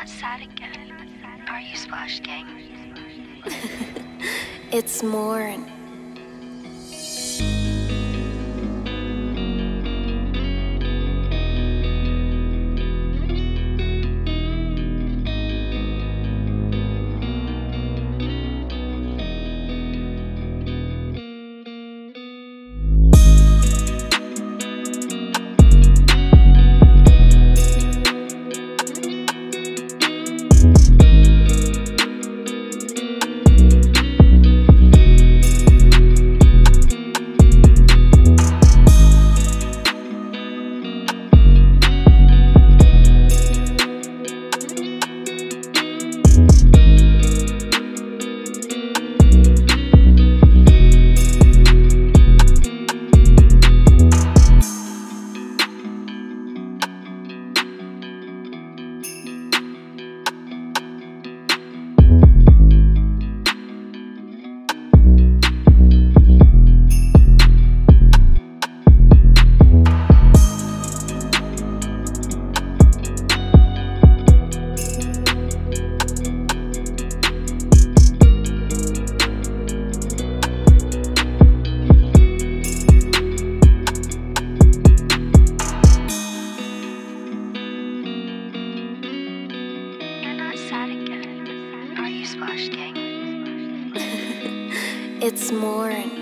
not sad again. Are you Splash Gang? It's more. Splash Gang? It's more.